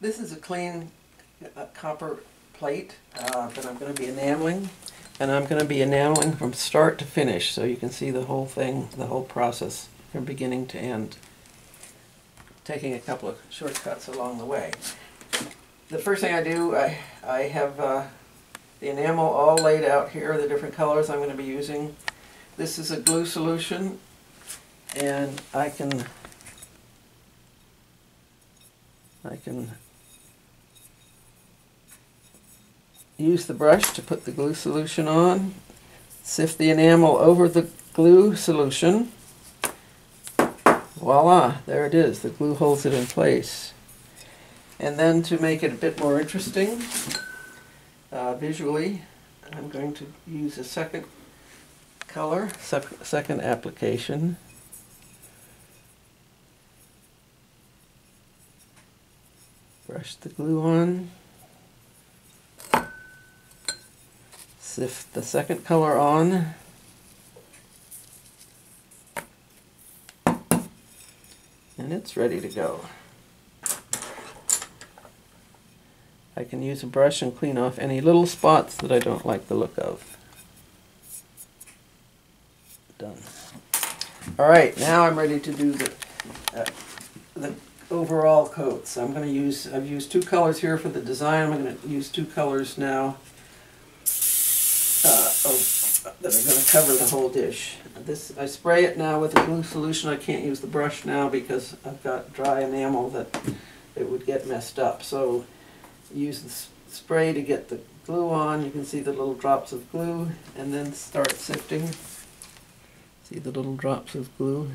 This is a clean uh, copper plate uh, that I'm going to be enameling. And I'm going to be enameling from start to finish so you can see the whole thing, the whole process from beginning to end. Taking a couple of shortcuts along the way. The first thing I do, I, I have uh, the enamel all laid out here, the different colors I'm going to be using. This is a glue solution and I can I can use the brush to put the glue solution on, sift the enamel over the glue solution. Voila, there it is. The glue holds it in place. And then to make it a bit more interesting, uh, visually, I'm going to use a second color, sec second application. Brush the glue on. Sift the second color on. And it's ready to go. I can use a brush and clean off any little spots that I don't like the look of. Done. Alright, now I'm ready to do the, uh, the overall coats. I'm going to use, I've used two colors here for the design. I'm going to use two colors now of, that are going to cover the whole dish. This I spray it now with a glue solution. I can't use the brush now because I've got dry enamel that it would get messed up. So use the spray to get the glue on. You can see the little drops of glue and then start sifting. See the little drops of glue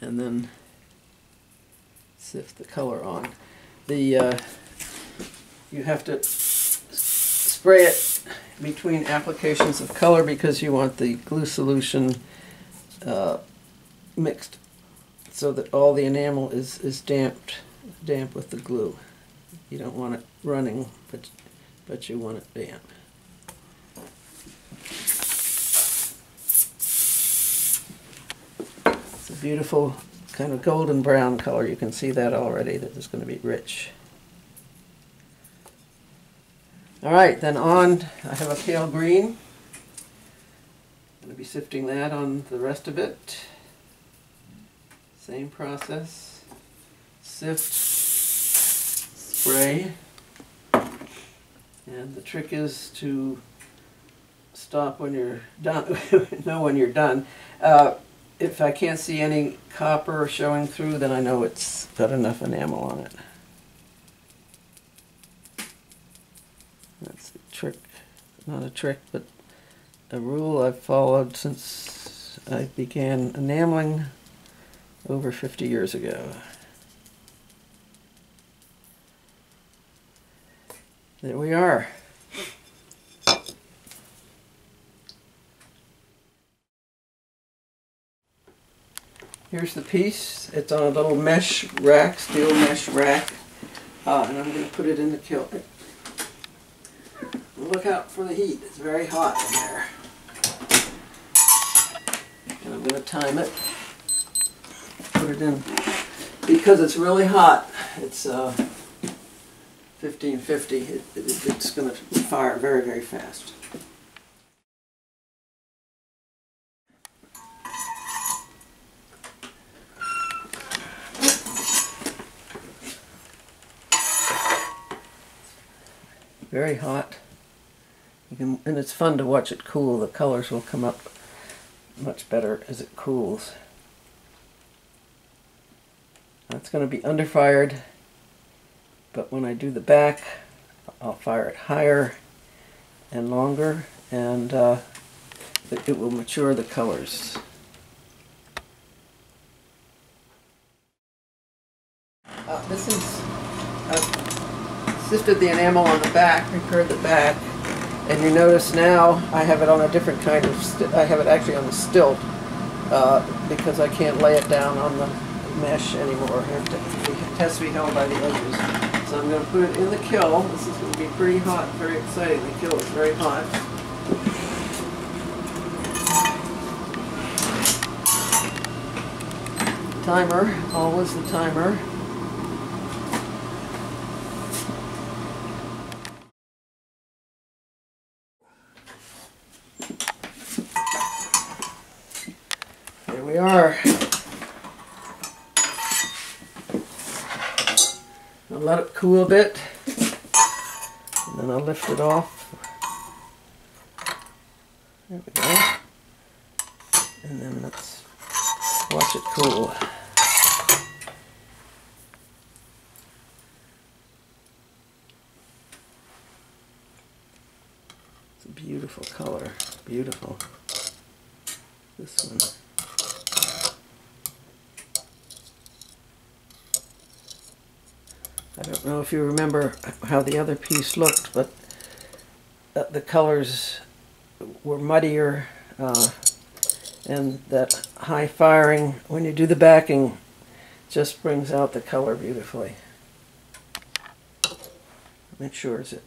and then sift the color on. The uh, you have to spray it between applications of color because you want the glue solution uh, mixed so that all the enamel is, is damped damp with the glue. You don't want it running, but, but you want it damp. It's a beautiful kind of golden brown color. You can see that already, that it's going to be rich. All right, then on, I have a pale green. I'm going to be sifting that on the rest of it. Same process. Sift, spray. And the trick is to stop when you're done, know when you're done. Uh, if I can't see any copper showing through, then I know it's got enough enamel on it. That's a trick, not a trick, but a rule I've followed since I began enameling over 50 years ago. There we are. Here's the piece. It's on a little mesh rack, steel mesh rack. Uh, and I'm going to put it in the kiln. Look out for the heat. It's very hot in there. And I'm going to time it. Put it in. Because it's really hot. It's uh, 1550. It, it, it's going to fire very, very fast. very hot. Can, and it's fun to watch it cool. The colors will come up much better as it cools. That's going to be underfired, but when I do the back, I'll fire it higher and longer, and uh, it, will mature the colors. Uh, this is uh, sifted the enamel on the back, prepared the back, and you notice now I have it on a different kind of, I have it actually on the stilt uh, because I can't lay it down on the mesh anymore. It, has to be held by the edges. So I'm going to put it in the kiln. This is going to be pretty hot, very exciting. The kiln is very hot. Timer, always the timer. we are. I'll let it cool a bit. And then I'll lift it off. There we go. And then let's watch it cool. It's a beautiful color. Beautiful. This one. I don't know if you remember how the other piece looked, but uh, the colors were muddier uh, and that high firing, when you do the backing, just brings out the color beautifully. Ensures it.